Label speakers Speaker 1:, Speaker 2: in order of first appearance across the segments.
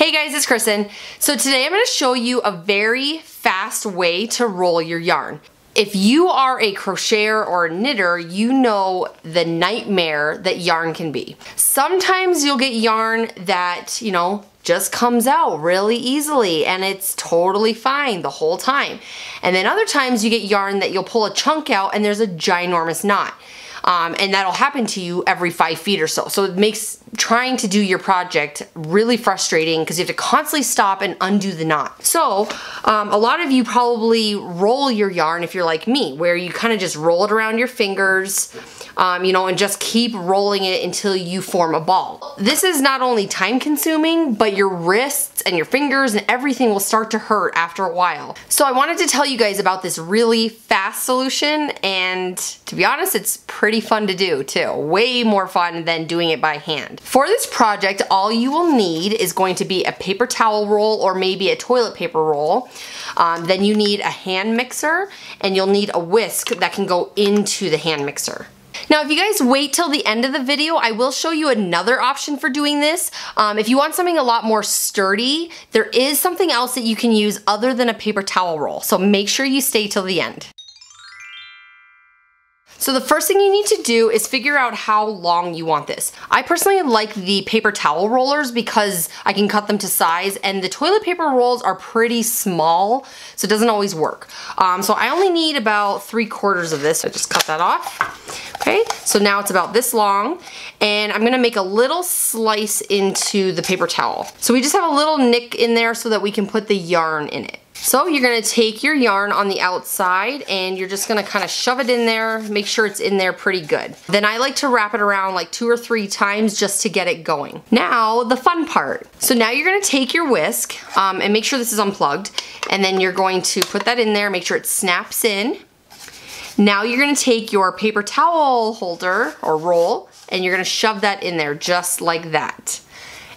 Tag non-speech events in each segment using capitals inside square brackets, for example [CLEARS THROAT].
Speaker 1: Hey guys, it's Kristin. So today I'm going to show you a very fast way to roll your yarn. If you are a crocheter or a knitter, you know the nightmare that yarn can be. Sometimes you'll get yarn that, you know, just comes out really easily and it's totally fine the whole time. And then other times you get yarn that you'll pull a chunk out and there's a ginormous knot um, and that'll happen to you every five feet or so. So it makes trying to do your project really frustrating because you have to constantly stop and undo the knot. So um, a lot of you probably roll your yarn if you're like me, where you kind of just roll it around your fingers, um, you know, and just keep rolling it until you form a ball. This is not only time consuming, but your wrists and your fingers and everything will start to hurt after a while. So I wanted to tell you guys about this really fast solution and to be honest, it's pretty fun to do too. Way more fun than doing it by hand. For this project, all you will need is going to be a paper towel roll or maybe a toilet paper roll. Um, then you need a hand mixer and you'll need a whisk that can go into the hand mixer. Now, if you guys wait till the end of the video, I will show you another option for doing this. Um, if you want something a lot more sturdy, there is something else that you can use other than a paper towel roll. So make sure you stay till the end. So the first thing you need to do is figure out how long you want this. I personally like the paper towel rollers because I can cut them to size and the toilet paper rolls are pretty small so it doesn't always work. Um, so I only need about three quarters of this. So I just cut that off. Okay, so now it's about this long and I'm gonna make a little slice into the paper towel. So we just have a little nick in there so that we can put the yarn in it. So you're gonna take your yarn on the outside and you're just gonna kind of shove it in there, make sure it's in there pretty good. Then I like to wrap it around like two or three times just to get it going. Now, the fun part. So now you're gonna take your whisk um, and make sure this is unplugged and then you're going to put that in there, make sure it snaps in. Now you're gonna take your paper towel holder or roll and you're gonna shove that in there just like that.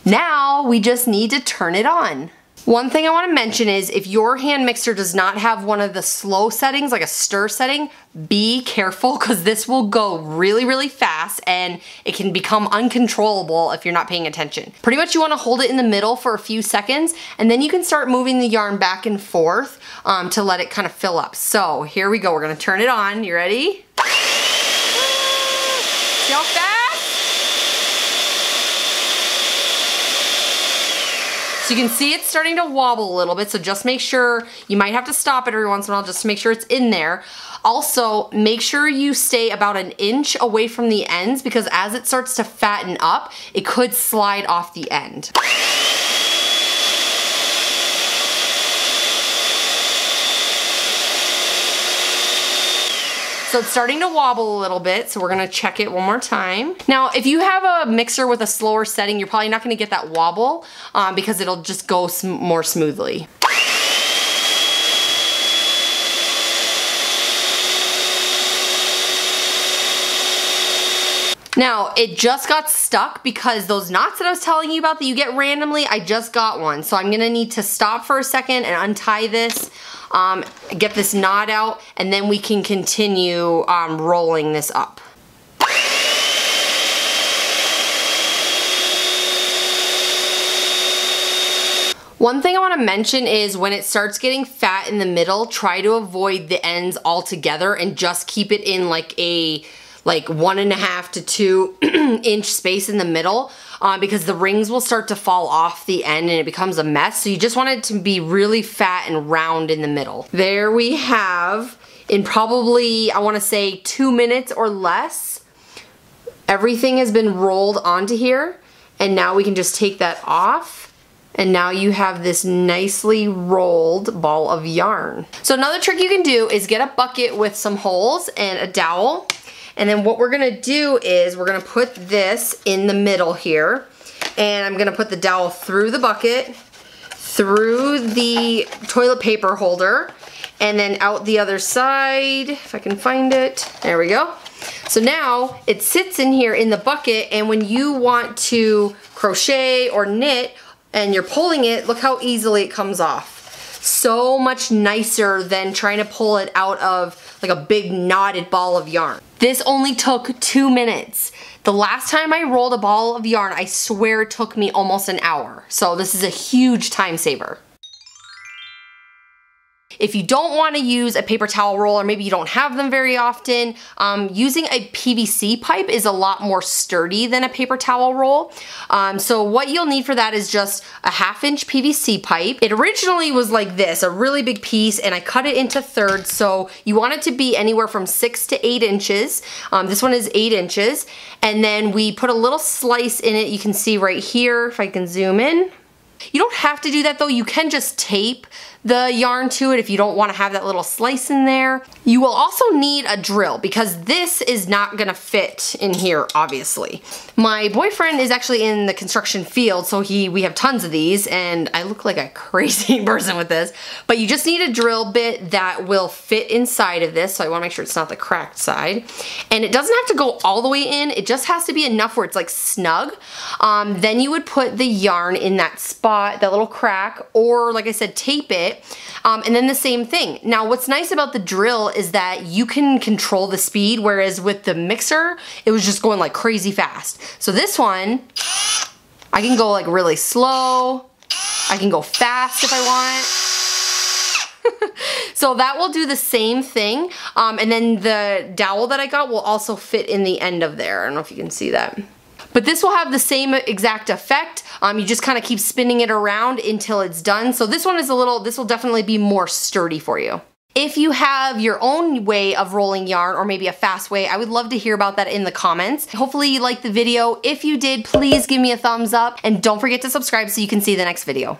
Speaker 1: Now we just need to turn it on. One thing I want to mention is if your hand mixer does not have one of the slow settings, like a stir setting, be careful because this will go really, really fast and it can become uncontrollable if you're not paying attention. Pretty much you want to hold it in the middle for a few seconds and then you can start moving the yarn back and forth um, to let it kind of fill up. So here we go. We're going to turn it on. You ready? See how fast? So you can see it's starting to wobble a little bit, so just make sure, you might have to stop it every once in a while just to make sure it's in there. Also, make sure you stay about an inch away from the ends because as it starts to fatten up, it could slide off the end. So it's starting to wobble a little bit, so we're gonna check it one more time. Now, if you have a mixer with a slower setting, you're probably not gonna get that wobble um, because it'll just go sm more smoothly. Now, it just got stuck because those knots that I was telling you about that you get randomly, I just got one. So I'm gonna need to stop for a second and untie this um, get this knot out, and then we can continue um, rolling this up. One thing I want to mention is when it starts getting fat in the middle, try to avoid the ends altogether and just keep it in like a like one and a half to two [CLEARS THROAT] inch space in the middle uh, because the rings will start to fall off the end and it becomes a mess. So you just want it to be really fat and round in the middle. There we have, in probably, I wanna say two minutes or less, everything has been rolled onto here. And now we can just take that off and now you have this nicely rolled ball of yarn. So another trick you can do is get a bucket with some holes and a dowel and then what we're gonna do is we're gonna put this in the middle here. And I'm gonna put the dowel through the bucket, through the toilet paper holder, and then out the other side, if I can find it. There we go. So now it sits in here in the bucket and when you want to crochet or knit and you're pulling it, look how easily it comes off. So much nicer than trying to pull it out of like a big knotted ball of yarn. This only took two minutes. The last time I rolled a ball of yarn, I swear it took me almost an hour. So this is a huge time saver. If you don't want to use a paper towel roll or maybe you don't have them very often, um, using a PVC pipe is a lot more sturdy than a paper towel roll. Um, so what you'll need for that is just a half inch PVC pipe. It originally was like this, a really big piece, and I cut it into thirds. So you want it to be anywhere from six to eight inches. Um, this one is eight inches. And then we put a little slice in it. You can see right here, if I can zoom in. You don't have to do that though. You can just tape the yarn to it if you don't want to have that little slice in there. You will also need a drill because this is not gonna fit in here, obviously. My boyfriend is actually in the construction field, so he we have tons of these, and I look like a [LAUGHS] crazy person with this, but you just need a drill bit that will fit inside of this, so I wanna make sure it's not the cracked side. And it doesn't have to go all the way in, it just has to be enough where it's like snug. Um, then you would put the yarn in that spot, that little crack, or like I said, tape it. Um, and then the same thing. Now what's nice about the drill is that you can control the speed, whereas with the mixer, it was just going like crazy fast. So this one, I can go like really slow. I can go fast if I want. [LAUGHS] so that will do the same thing. Um, and then the dowel that I got will also fit in the end of there. I don't know if you can see that. But this will have the same exact effect. Um, you just kind of keep spinning it around until it's done. So this one is a little, this will definitely be more sturdy for you. If you have your own way of rolling yarn or maybe a fast way, I would love to hear about that in the comments. Hopefully you liked the video. If you did, please give me a thumbs up and don't forget to subscribe so you can see the next video.